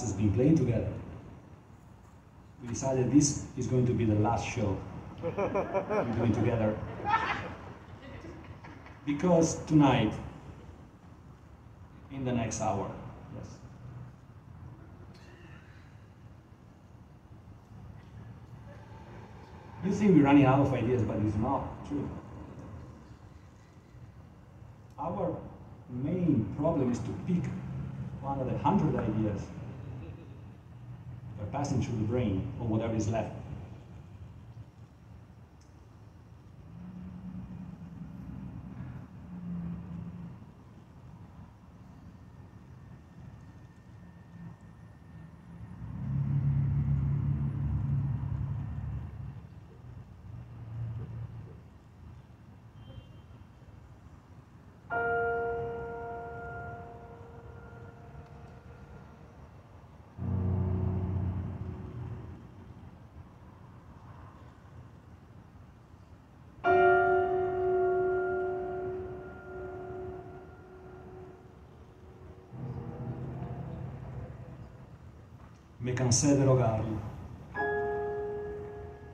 has been playing together. We decided this is going to be the last show we're doing together. Because tonight, in the next hour, yes. You think we're running out of ideas, but it's not true. Our main problem is to pick one of the hundred ideas are passing through the brain or whatever is left. Me cansé de rogarlo.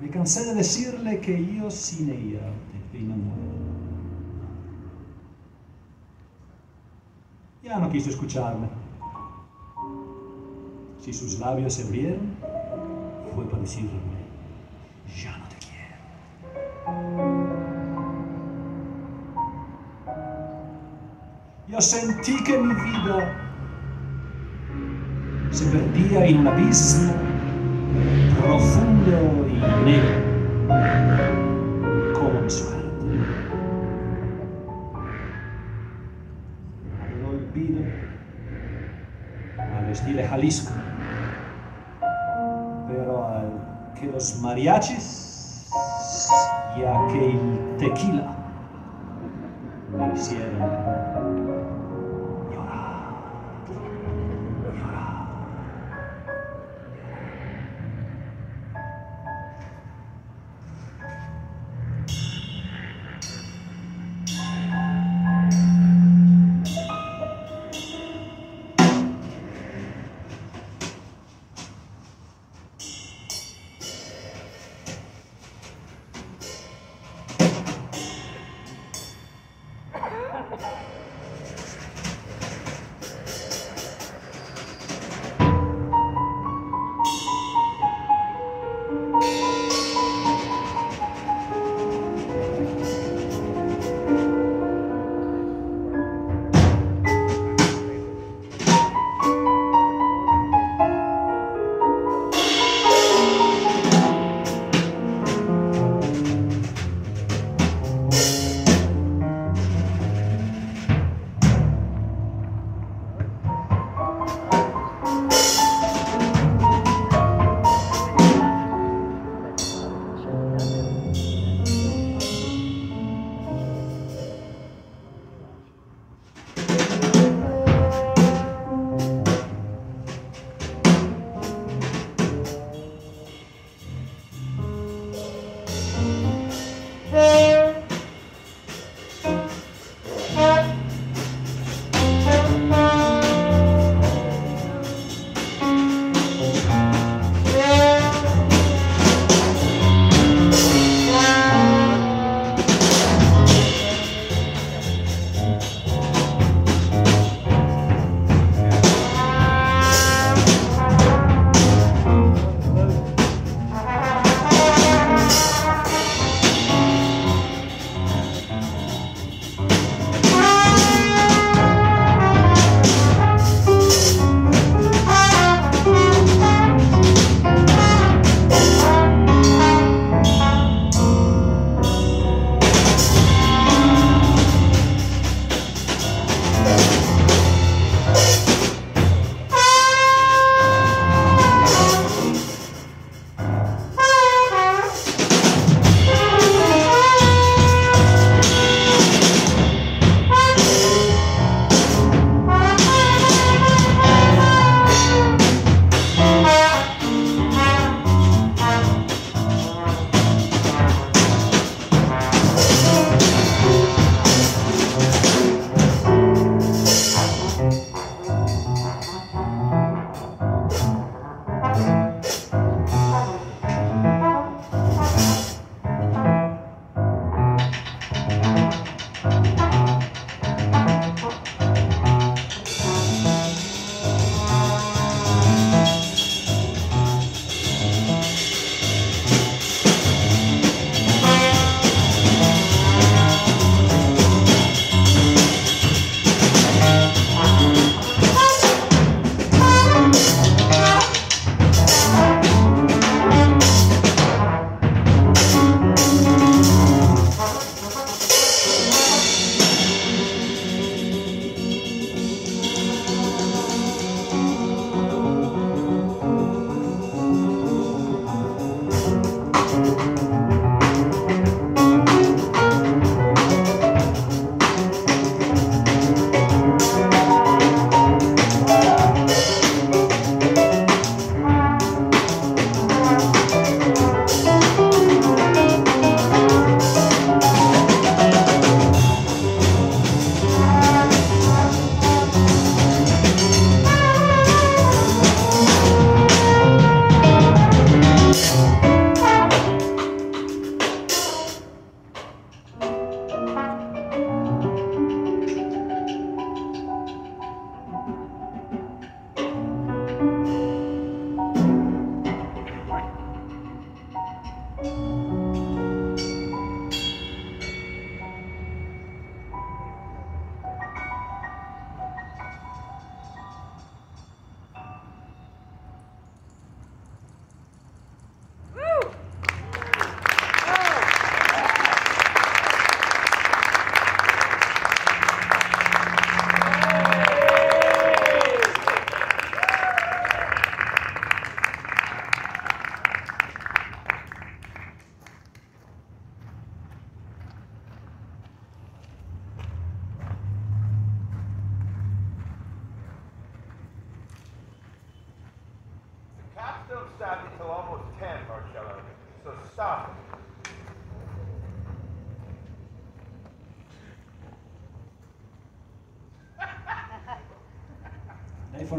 Me cansé de decirle que yo sin ella te enamoré. Ya no quiso escucharme. Si sus labios se abrieron, fue para decirme, ya no te quiero. Yo sentí que mi vida se perdía en un abismo profundo y negro, como mi suerte. Al olvido, al estilo Jalisco, pero al que los mariachis y aquel tequila me hicieron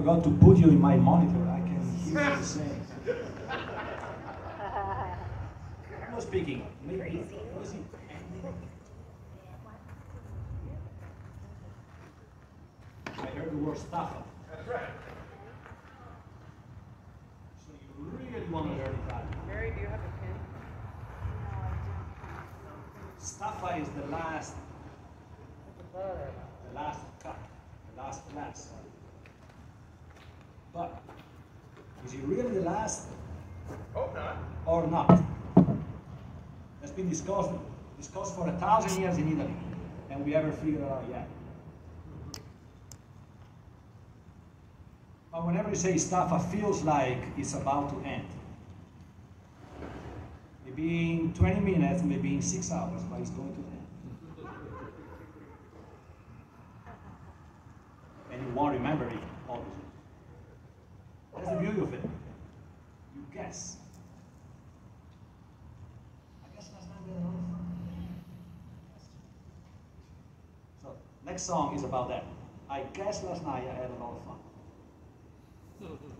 forgot to put you in my monitor. I can hear you saying. I'm not speaking. Maybe. What is? I heard the word staffa. That's right. So you really want to learn Italian. Mary, do you have a pin? Staffa is the last, the last cut, the last class. But is it really the last Hope not. or not? That's been discussed, discussed for a thousand years in Italy, and we haven't figured it out yet. But whenever you say staffa feels like it's about to end. Maybe in 20 minutes, maybe in six hours, but it's going to end. And you won't remember it, obviously. That's beauty of it. You guess. I guess of fun. So, next song is about that. I guess last night I had a lot of fun.